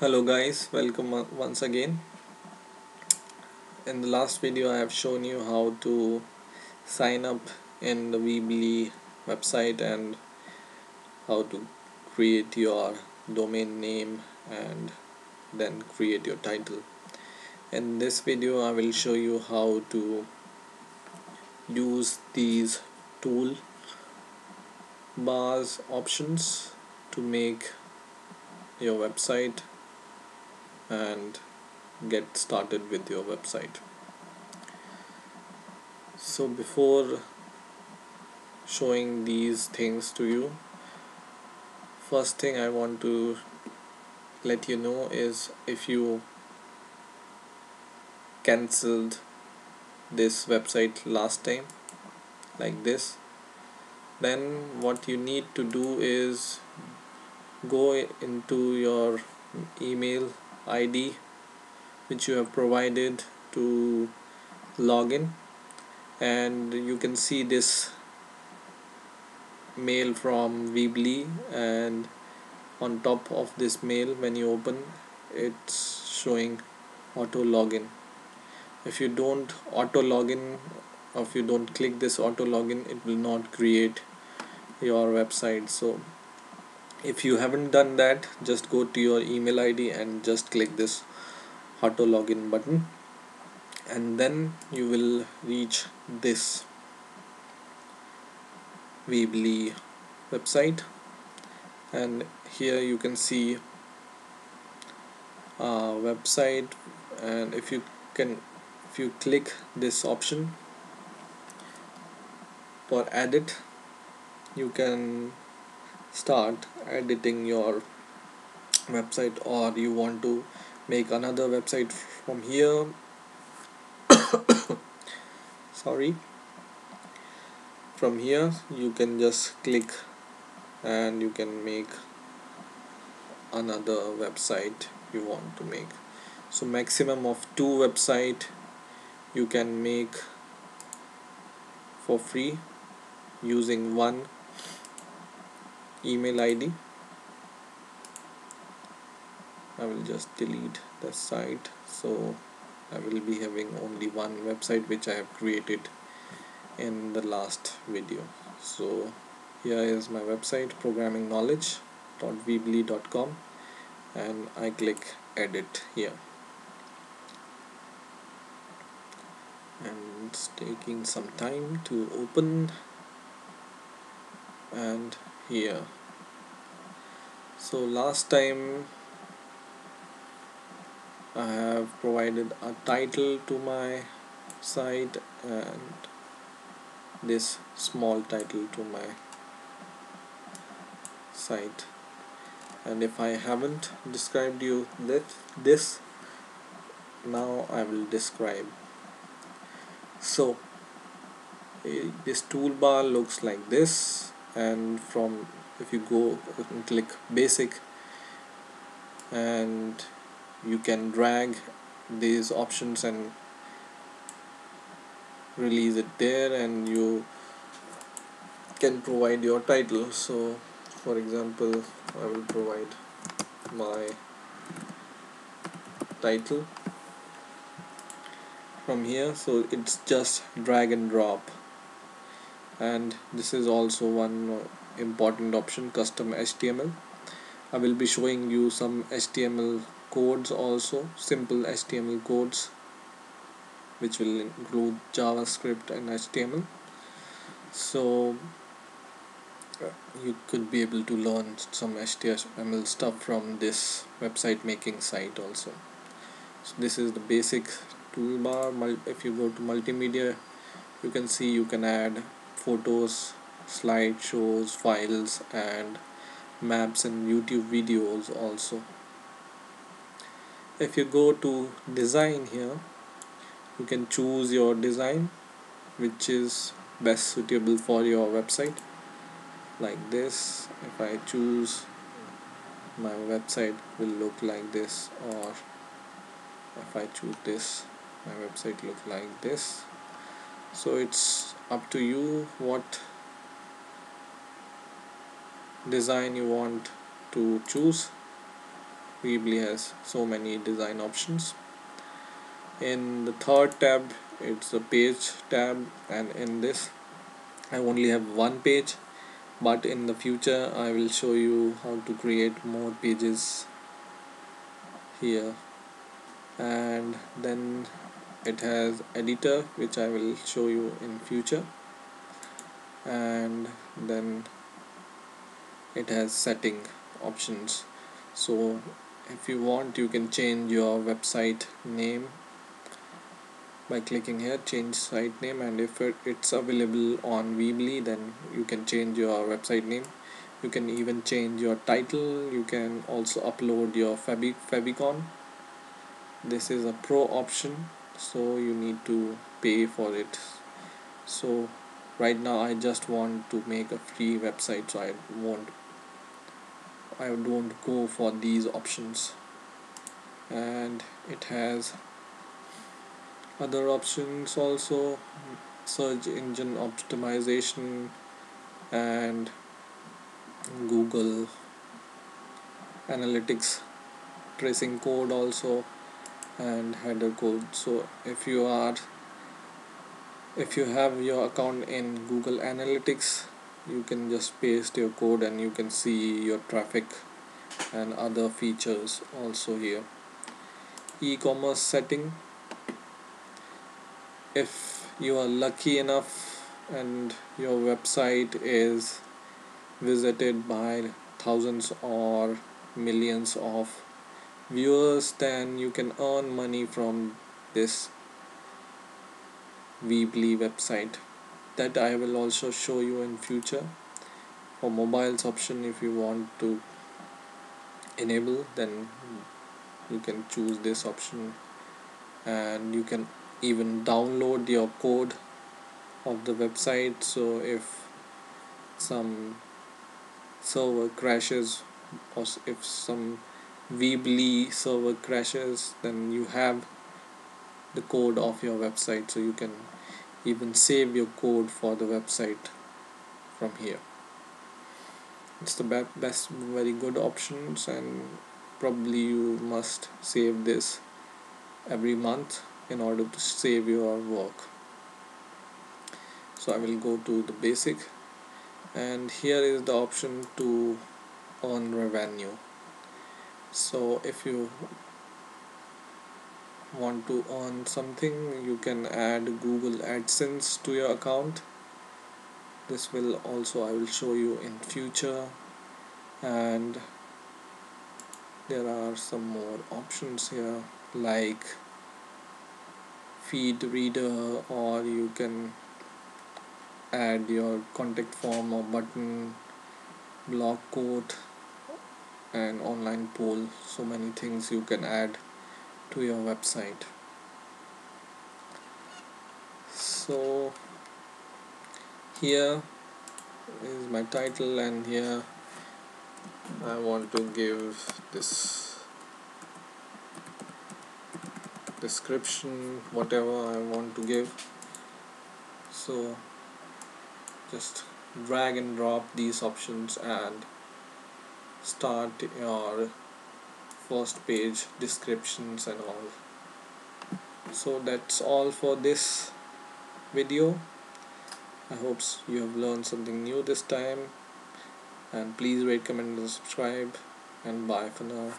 hello guys. Welcome once again. In the last video I have shown you how to sign up in the Weebly website and how to create your domain name and then create your title. In this video I will show you how to use these tool bars options to make your website and get started with your website. So before showing these things to you first thing I want to let you know is if you cancelled this website last time like this then what you need to do is go into your email ID which you have provided to login and you can see this mail from Weebly. And on top of this mail when you open it's showing auto login. If you don't auto login or if you don't click this auto login it will not create your website. So if you haven't done that just go to your email id and just click this auto login button. And then you will reach this Weebly website. And here you can see a website. And if you can if you click this option for edit you can start editing your website or you want to make another website from here. Sorry. From here you can just click and you can make another website you want to make. So maximum of two website you can make for free using one email ID I will just delete the site. So I will be having only one website which I have created in the last video. So here is my website programmingknowledge.weebly.com and I click edit here. And it's taking some time to open and here. So last time I have provided a title to my site and this small title to my site. And if I haven't described you that this now I will describe. So eh, this toolbar looks like this and from if you go and click basic and you can drag these options and release it there and you can provide your title. So for example I will provide my title from here. So it's just drag and drop and this is also one important option custom HTML I will be showing you some HTML codes also simple HTML codes which will include JavaScript and HTML so uh, you could be able to learn some HTML stuff from this website making site also. So this is the basic toolbar. If you go to multimedia you can see you can add photos slideshows files and maps and YouTube videos also. If you go to design here you can choose your design which is best suitable for your website. Like this if I choose my website will look like this or if I choose this my website look like this. So it's up to you what design you want to choose. Weebly has so many design options. In the third tab it's the page tab and in this I only have one page. But in the future I will show you how to create more pages here. And then it has editor which I will show you in future. And then it has setting options. So if you want you can change your website name by clicking here change site name. And if it, it's available on Weebly then you can change your website name. You can even change your title. You can also upload your Fabi favicon this is a pro option so you need to pay for it. So right now I just want to make a free website so I won't I don't go for these options. And it has other options also search engine optimization and Google analytics tracing code also and header code so if you are if you have your account in Google Analytics you can just paste your code and you can see your traffic and other features also here. E-commerce setting. If you are lucky enough and your website is visited by thousands or millions of viewers then you can earn money from this Weebly website that I will also show you in future. For mobiles option if you want to enable then you can choose this option. And you can even download your code of the website. So if some server crashes or if some Weebly server crashes then you have the code of your website. So you can even save your code for the website from here. It's the be- best very good options and probably you must save this every month in order to save your work. So I will go to the basic. And here is the option to earn revenue so if you want to earn something you can add Google AdSense to your account. This will also I will show you in future. And there are some more options here like feed reader or you can add your contact form or button blog quote and online poll. So many things you can add to your website. So here is my title and here I want to give this description whatever I want to give. So just drag and drop these options and start your first page descriptions and all. So that's all for this video. I hope you have learned something new this time. And please rate comment and subscribe. And bye for now